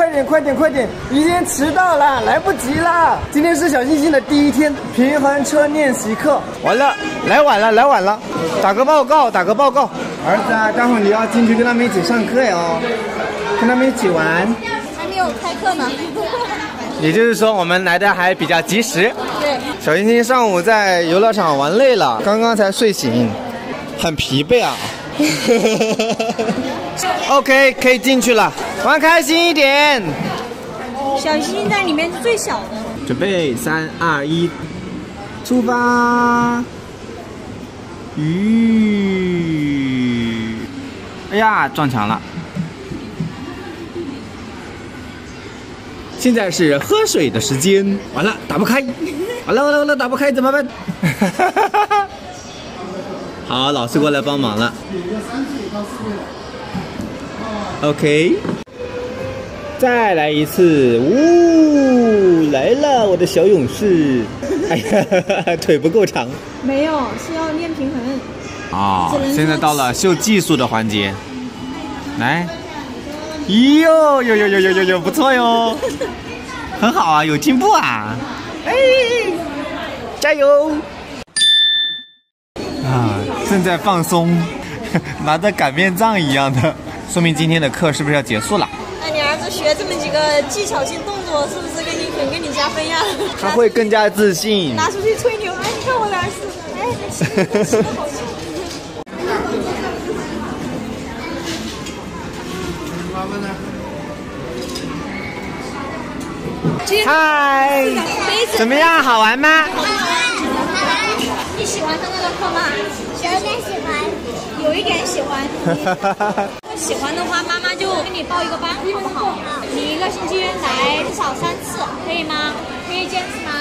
快点快点快点，已经迟到了，来不及了。今天是小星星的第一天平衡车练习课，完了，来晚了来晚了，打个报告打个报告。儿子啊，待会儿你要进去跟他们一起上课哟，跟他们一起玩。还没有开课呢。也就是说，我们来的还比较及时。对，小星星上午在游乐场玩累了，刚刚才睡醒，很疲惫啊。OK，可以进去了，玩开心一点。小星星在里面是最小的。准备，三二一，出发！吁！哎呀，撞墙了。现在是喝水的时间，完了打不开，完了完了完了打不开怎么办？好，老师过来帮忙了。OK，再来一次，呜，来了我的小勇士。哎呀，腿不够长。没有，是要练平衡。啊、现在到了秀技术的环节，来，咦呦呦呦呦呦呦呦，不错哟，很好啊，有进步啊，哎，加油！啊，正在放松，拿着擀面杖一样的，说明今天的课是不是要结束了？学这么几个技巧性动作，是不是给你很给你加分呀？他会更加自信。拿出去吹牛，哎，你看我的儿子，哎。嗨，怎么样？好玩吗？你喜欢上那个课吗？有点喜欢，有一点喜欢。喜欢的话，妈妈就给你报一个班，好不好？你一个星期来至少三次，可以吗？可以坚持吗？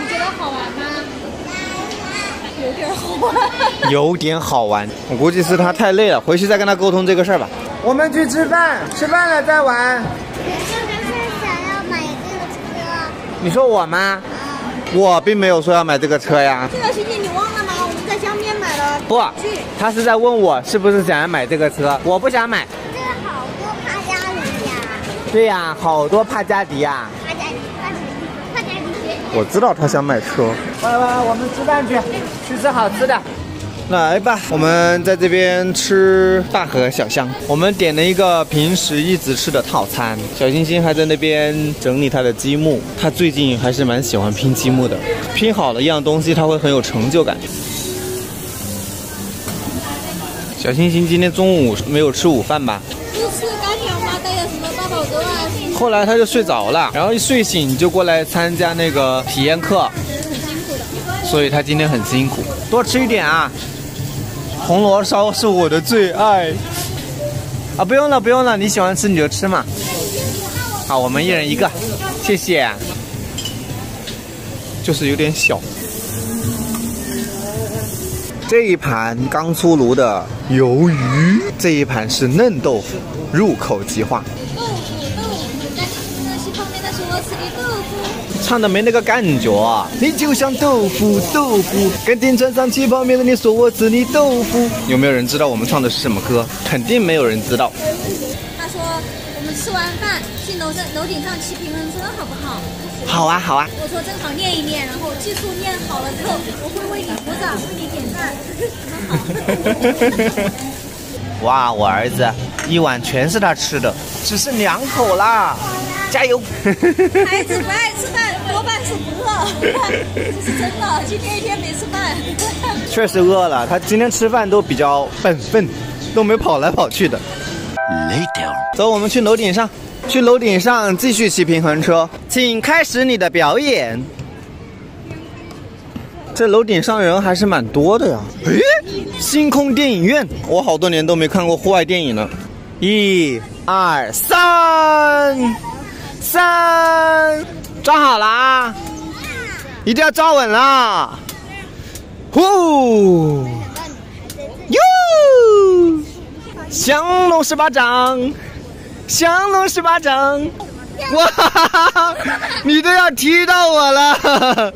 你觉得好玩吗？有点好玩。有点好玩，我估计是他太累了，回去再跟他沟通这个事儿吧。我们去吃饭，吃饭了再玩。想要买这个车，你说我吗？我并没有说要买这个车呀。这个星期你忘了吗？不，他是在问我是不是想要买这个车，我不想买。这个好多帕加迪呀，对呀，好多帕加迪呀。帕加里，帕加迪，帕加迪。我知道他想买车。来来，我们吃饭去，去吃好吃的。来吧，我们在这边吃大河小香。我们点了一个平时一直吃的套餐。小星星还在那边整理他的积木，他最近还是蛮喜欢拼积木的。拼好了一样东西，他会很有成就感。小星星今天中午没有吃午饭吧？是吃干条吗？带点什么八宝粥啊？后来他就睡着了，然后一睡醒就过来参加那个体验课，所以他今天很辛苦，多吃一点啊。红螺烧是我的最爱啊！不用了，不用了，你喜欢吃你就吃嘛。好，我们一人一个，谢谢。就是有点小。这一盘刚出炉的鱿鱼，这一盘是嫩豆腐，入口即化。豆腐，豆腐，在那些方面的时候吃的豆腐。唱的没那个感觉啊！你就像豆腐，豆腐，跟顶穿上旗袍面的你说我吃你豆腐。有没有人知道我们唱的是什么歌？肯定没有人知道。他说我们吃完饭去楼上楼顶上骑平衡车好不好？好啊，好啊。我说正好练一练，然后技术练好了之后，我会为你鼓掌，为你点赞，很好。哇，我儿子一碗全是他吃的，只剩两口啦，加油！孩子不爱吃饭，多半是不饿，这是真的。今天一天没吃饭。确实饿了，他今天吃饭都比较本分，都没跑来跑去的。Later，走，我们去楼顶上，去楼顶上继续骑平衡车，请开始你的表演。这楼顶上人还是蛮多的呀。诶，星空电影院，我好多年都没看过户外电影了。一、二、三，三，抓好了啊！一定要抓稳啦！呼，哟，降龙十八掌，降龙十八掌。哇，你都要踢到我了，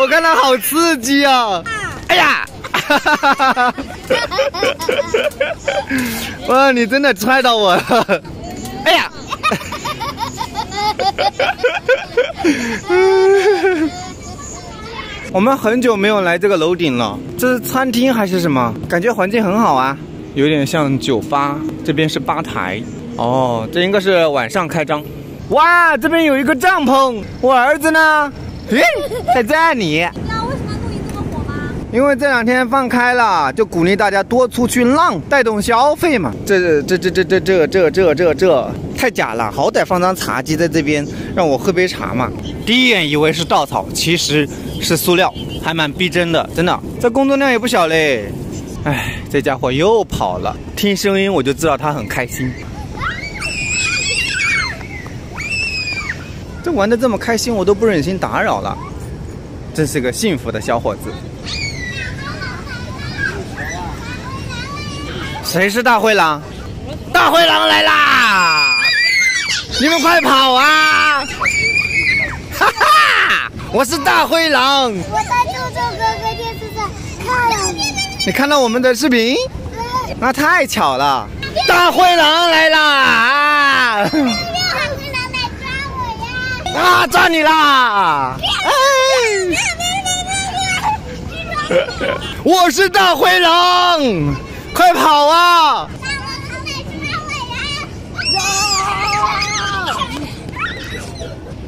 我看到好刺激啊、哦！哎呀，哇，你真的踹到我了！哎呀，我们很久没有来这个楼顶了，这是餐厅还是什么？感觉环境很好啊，有点像酒吧。这边是吧台，哦，这应该是晚上开张。哇，这边有一个帐篷，我儿子呢？嘿，在这里。因为这两天放开了，就鼓励大家多出去浪，带动消费嘛。这这这这这这这这这这太假了，好歹放张茶几在这边，让我喝杯茶嘛。第一眼以为是稻草，其实是塑料，还蛮逼真的，真的。这工作量也不小嘞。哎，这家伙又跑了，听声音我就知道他很开心。这玩的这么开心，我都不忍心打扰了。真是个幸福的小伙子。谁是大灰狼？大灰狼来啦！你们快跑啊！哈哈，我是大灰狼。我在哥哥电视上看了你。你看到我们的视频？那太巧了！大灰狼来啦！啊，抓你啦！我是大灰狼。快跑啊！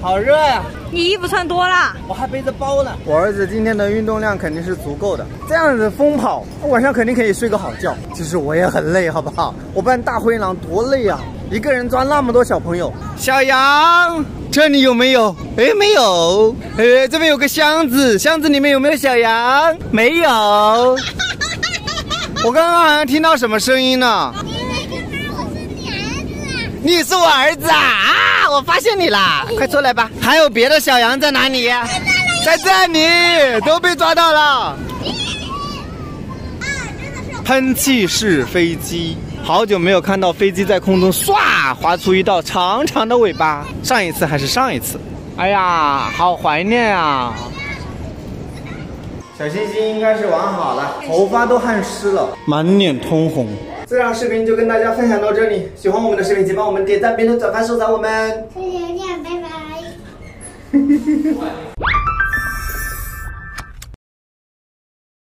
好热呀！你衣服穿多了，我还背着包呢。我儿子今天的运动量肯定是足够的，这样子疯跑，晚上肯定可以睡个好觉。其实我也很累，好不好？我扮大灰狼多累啊！一个人抓那么多小朋友。小羊，这里有没有？哎，没有。哎，这边有个箱子，箱子里面有没有小羊？没有。我刚刚好像听到什么声音呢？你是我儿子啊！啊，我发现你了，快出来吧！还有别的小羊在哪里？在这里，都被抓到了。喷气式飞机，好久没有看到飞机在空中唰划出一道长长的尾巴。上一次还是上一次？哎呀，好怀念啊！小星星应该是玩好了，头发都汗湿了，满脸通红。这条视频就跟大家分享到这里，喜欢我们的视频请帮我们点赞、评论、转发、收藏我们。谢谢大家，拜拜。